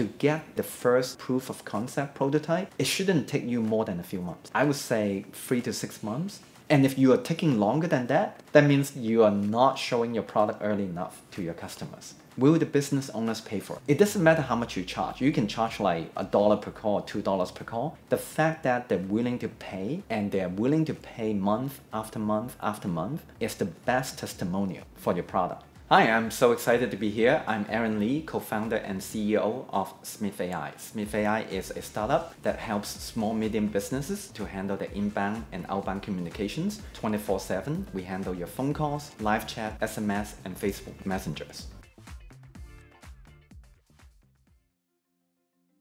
to get the first proof of concept prototype, it shouldn't take you more than a few months. I would say three to six months. And if you are taking longer than that, that means you are not showing your product early enough to your customers. Will the business owners pay for it? It doesn't matter how much you charge. You can charge like a dollar per call, two dollars per call. The fact that they're willing to pay and they're willing to pay month after month after month is the best testimonial for your product. Hi, I'm so excited to be here. I'm Aaron Lee, co-founder and CEO of Smith AI. Smith AI is a startup that helps small medium businesses to handle their inbound and outbound communications 24/7. We handle your phone calls, live chat, SMS, and Facebook messengers.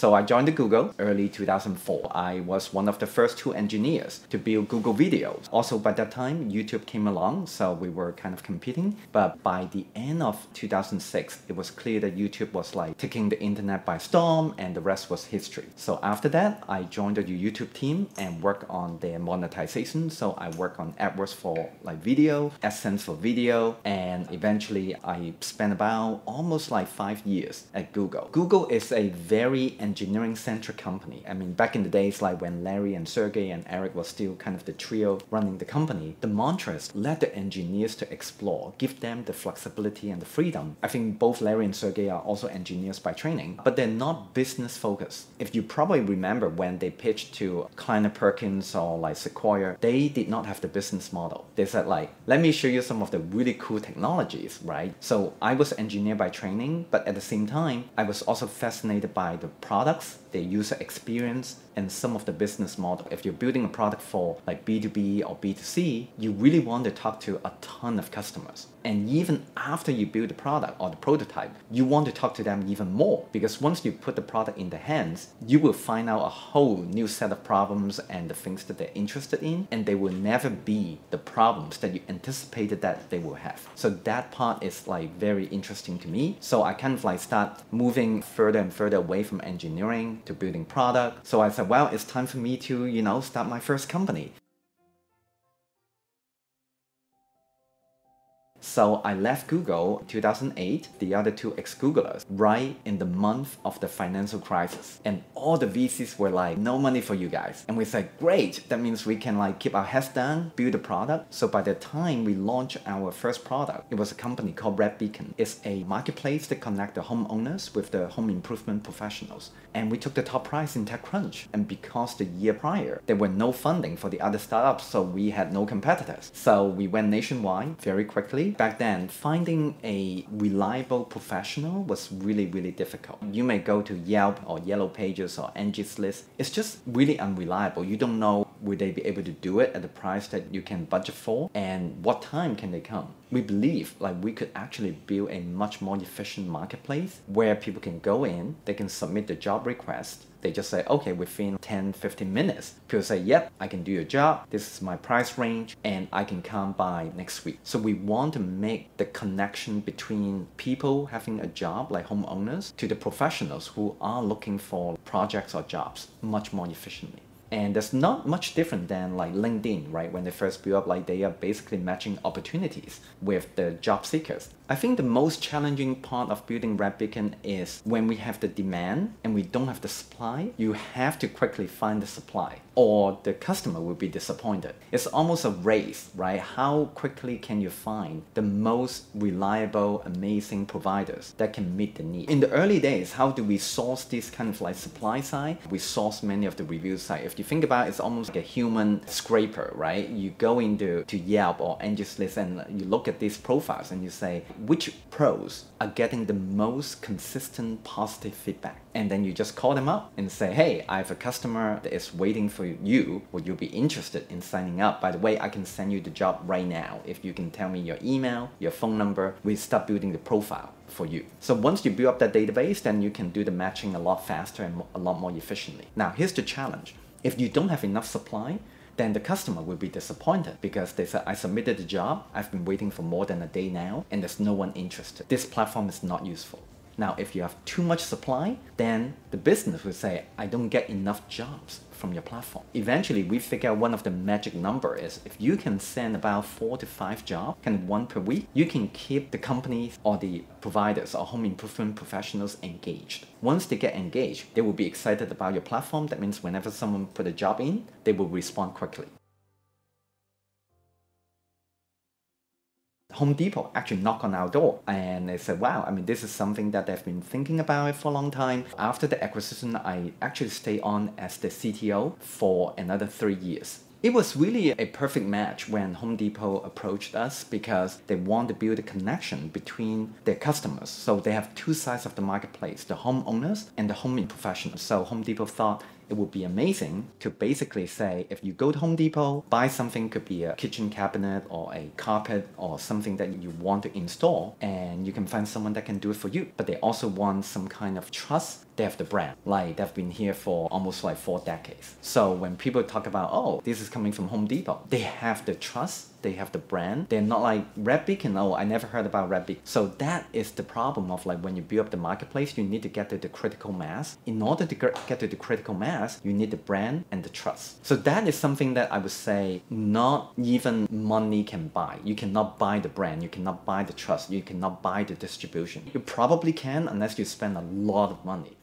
So I joined Google early 2004. I was one of the first two engineers to build Google Videos. Also by that time, YouTube came along, so we were kind of competing. But by the end of 2006, it was clear that YouTube was like taking the internet by storm and the rest was history. So after that, I joined the YouTube team and worked on their monetization. So I worked on AdWords for like video, AdSense for video, and eventually I spent about almost like five years at Google. Google is a very engineering centric company. I mean, back in the days, like when Larry and Sergey and Eric was still kind of the trio running the company, the mantra is let the engineers to explore, give them the flexibility and the freedom. I think both Larry and Sergey are also engineers by training, but they're not business focused. If you probably remember when they pitched to Kleiner Perkins or like Sequoia, they did not have the business model. They said like, let me show you some of the really cool technologies, right? So I was engineer by training, but at the same time, I was also fascinated by the problem products, their user experience, and some of the business model. If you're building a product for like B2B or B2C, you really want to talk to a ton of customers. And even after you build the product or the prototype, you want to talk to them even more because once you put the product in their hands, you will find out a whole new set of problems and the things that they're interested in, and they will never be the problems that you anticipated that they will have. So that part is like very interesting to me. So I kind of like start moving further and further away from engineering to building product. So I said, well, it's time for me to, you know, start my first company. So I left Google 2008, the other two ex-Googlers, right in the month of the financial crisis. And all the VCs were like, no money for you guys. And we said, great, that means we can like keep our heads down, build a product. So by the time we launched our first product, it was a company called Red Beacon. It's a marketplace that connect the homeowners with the home improvement professionals. And we took the top prize in TechCrunch. And because the year prior, there were no funding for the other startups, so we had no competitors. So we went nationwide very quickly back then, finding a reliable professional was really, really difficult. You may go to Yelp or Yellow Pages or Angie's List. It's just really unreliable. You don't know will they be able to do it at the price that you can budget for and what time can they come we believe like we could actually build a much more efficient marketplace where people can go in they can submit the job request they just say okay within 10 15 minutes people say yep i can do your job this is my price range and i can come by next week so we want to make the connection between people having a job like homeowners to the professionals who are looking for projects or jobs much more efficiently and that's not much different than like LinkedIn, right? When they first build up, like they are basically matching opportunities with the job seekers. I think the most challenging part of building Red Beacon is when we have the demand and we don't have the supply, you have to quickly find the supply or the customer will be disappointed. It's almost a race, right? How quickly can you find the most reliable, amazing providers that can meet the need? In the early days, how do we source this kind of like supply side? We source many of the review side. If you think about it, it's almost like a human scraper, right? You go into to Yelp or Angie's List and you look at these profiles and you say, which pros are getting the most consistent positive feedback. And then you just call them up and say, hey, I have a customer that is waiting for you. Would you be interested in signing up? By the way, I can send you the job right now. If you can tell me your email, your phone number, we start building the profile for you. So once you build up that database, then you can do the matching a lot faster and a lot more efficiently. Now, here's the challenge. If you don't have enough supply, then the customer will be disappointed because they said, I submitted the job, I've been waiting for more than a day now, and there's no one interested. This platform is not useful. Now, if you have too much supply, then the business will say, I don't get enough jobs from your platform. Eventually, we figure out one of the magic number is if you can send about four to five jobs, kind of one per week, you can keep the companies or the providers or home improvement professionals engaged. Once they get engaged, they will be excited about your platform. That means whenever someone put a job in, they will respond quickly. Home Depot actually knocked on our door and they said, wow, I mean, this is something that they've been thinking about for a long time. After the acquisition, I actually stayed on as the CTO for another three years. It was really a perfect match when Home Depot approached us because they want to build a connection between their customers. So they have two sides of the marketplace, the homeowners and the home professionals. So Home Depot thought it would be amazing to basically say if you go to Home Depot, buy something, could be a kitchen cabinet or a carpet or something that you want to install, and you can find someone that can do it for you. But they also want some kind of trust. They have the brand, like they've been here for almost like four decades. So when people talk about, oh, this is coming from Home Depot, they have the trust they have the brand. They're not like Red Beacon. Oh, I never heard about Red Beacon. So that is the problem of like when you build up the marketplace, you need to get to the critical mass. In order to get to the critical mass, you need the brand and the trust. So that is something that I would say not even money can buy. You cannot buy the brand. You cannot buy the trust. You cannot buy the distribution. You probably can unless you spend a lot of money.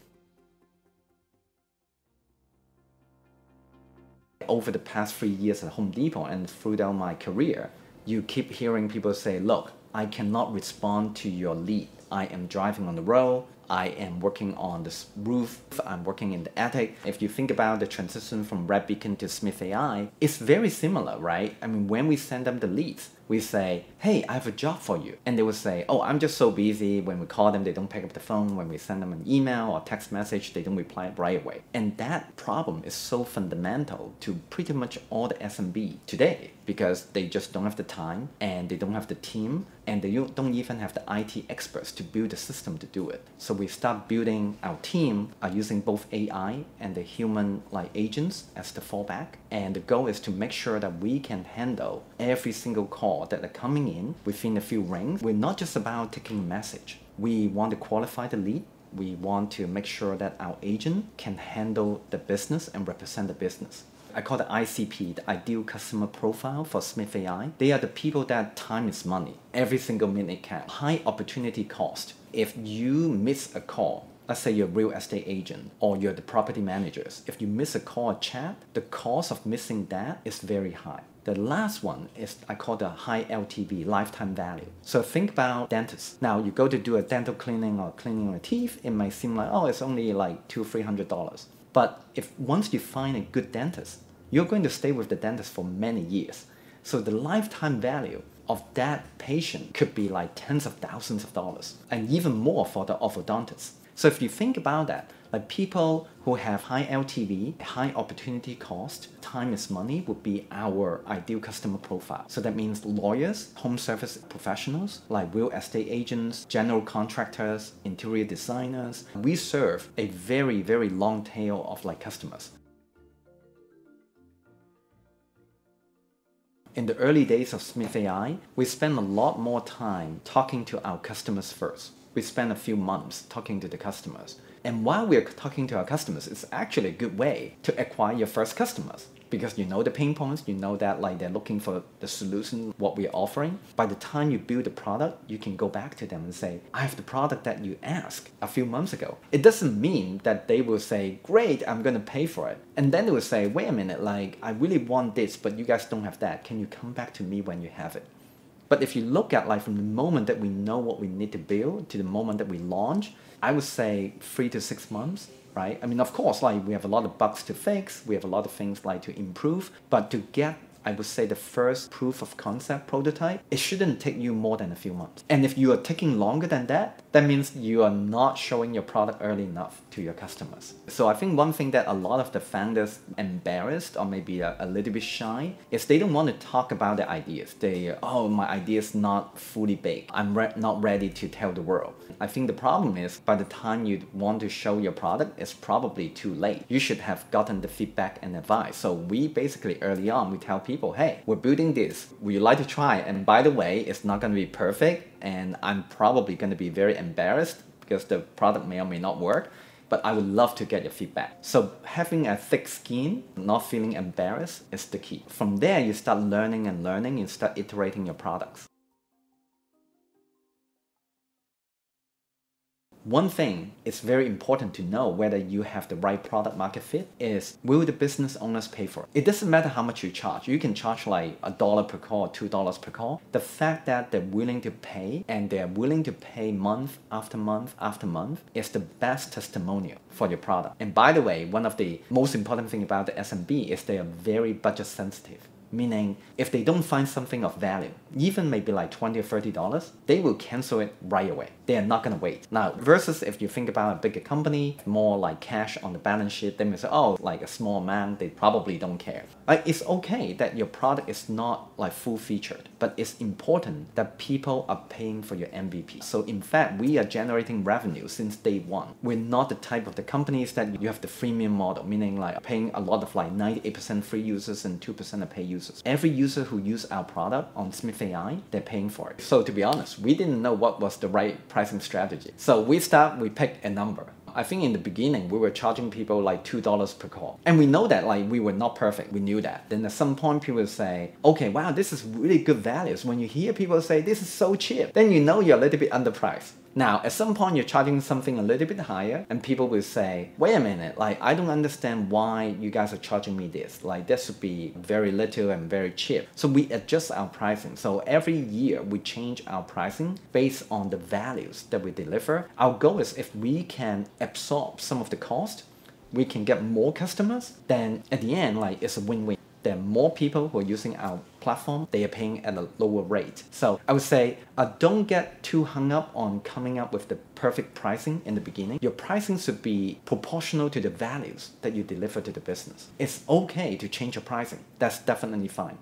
Over the past three years at Home Depot and throughout my career, you keep hearing people say, look, I cannot respond to your lead. I am driving on the road. I am working on this roof. I'm working in the attic. If you think about the transition from Red Beacon to Smith AI, it's very similar, right? I mean, when we send them the leads, we say, hey, I have a job for you. And they will say, oh, I'm just so busy. When we call them, they don't pick up the phone. When we send them an email or text message, they don't reply right away. And that problem is so fundamental to pretty much all the SMB today because they just don't have the time and they don't have the team and they don't even have the IT experts to build a system to do it. So we start building our team uh, using both AI and the human like agents as the fallback. And the goal is to make sure that we can handle every single call that are coming in within a few rings. We're not just about taking a message. We want to qualify the lead. We want to make sure that our agent can handle the business and represent the business. I call the ICP, the ideal customer profile for Smith AI. They are the people that time is money. Every single minute counts. High opportunity cost. If you miss a call, let's say you're a real estate agent or you're the property managers, if you miss a call or chat, the cost of missing that is very high. The last one is I call the high LTV, lifetime value. So think about dentists. Now you go to do a dental cleaning or cleaning your teeth, it might seem like, oh, it's only like two, three hundred dollars. But if once you find a good dentist, you're going to stay with the dentist for many years. So the lifetime value of that patient could be like tens of thousands of dollars and even more for the orthodontist. So if you think about that, like people who have high LTV, high opportunity cost, time is money would be our ideal customer profile. So that means lawyers, home service professionals, like real estate agents, general contractors, interior designers. We serve a very, very long tail of like customers. In the early days of Smith AI, we spent a lot more time talking to our customers first. We spent a few months talking to the customers and while we're talking to our customers, it's actually a good way to acquire your first customers because you know the pain points, you know that like they're looking for the solution, what we're offering. By the time you build the product, you can go back to them and say, I have the product that you asked a few months ago. It doesn't mean that they will say, great, I'm gonna pay for it. And then they will say, wait a minute, like I really want this, but you guys don't have that. Can you come back to me when you have it? But if you look at like from the moment that we know what we need to build to the moment that we launch, I would say three to six months, right? I mean, of course, like we have a lot of bugs to fix, we have a lot of things like to improve, but to get I would say the first proof of concept prototype, it shouldn't take you more than a few months. And if you are taking longer than that, that means you are not showing your product early enough to your customers. So I think one thing that a lot of the founders embarrassed or maybe a, a little bit shy is they don't want to talk about their ideas. They, oh, my idea is not fully baked. I'm re not ready to tell the world. I think the problem is by the time you want to show your product, it's probably too late. You should have gotten the feedback and advice. So we basically early on, we tell people people, hey, we're building this. Would you like to try? And by the way, it's not going to be perfect and I'm probably going to be very embarrassed because the product may or may not work but I would love to get your feedback. So having a thick skin, not feeling embarrassed is the key. From there, you start learning and learning, you start iterating your products. One thing it's very important to know whether you have the right product market fit is will the business owners pay for it? It doesn't matter how much you charge. You can charge like a dollar per call, two dollars per call. The fact that they're willing to pay and they're willing to pay month after month after month is the best testimonial for your product. And by the way, one of the most important thing about the SMB is they are very budget sensitive meaning if they don't find something of value, even maybe like 20 or 30 dollars, they will cancel it right away. They are not gonna wait. Now, versus if you think about a bigger company, more like cash on the balance sheet, they may say, oh, like a small amount, they probably don't care. Like it's okay that your product is not like full featured, but it's important that people are paying for your MVP. So in fact, we are generating revenue since day one. We're not the type of the companies that you have the freemium model, meaning like paying a lot of like 98% free users and 2% of pay users users. Every user who use our product on Smith AI, they're paying for it. So to be honest, we didn't know what was the right pricing strategy. So we start, we pick a number. I think in the beginning we were charging people like two dollars per call, and we know that like we were not perfect. We knew that. Then at some point people say, "Okay, wow, this is really good values." When you hear people say this is so cheap, then you know you're a little bit underpriced. Now, at some point, you're charging something a little bit higher, and people will say, wait a minute, like, I don't understand why you guys are charging me this. Like, that should be very little and very cheap. So we adjust our pricing. So every year, we change our pricing based on the values that we deliver. Our goal is if we can absorb some of the cost, we can get more customers, then at the end, like, it's a win-win there are more people who are using our platform, they are paying at a lower rate. So I would say uh, don't get too hung up on coming up with the perfect pricing in the beginning. Your pricing should be proportional to the values that you deliver to the business. It's okay to change your pricing. That's definitely fine.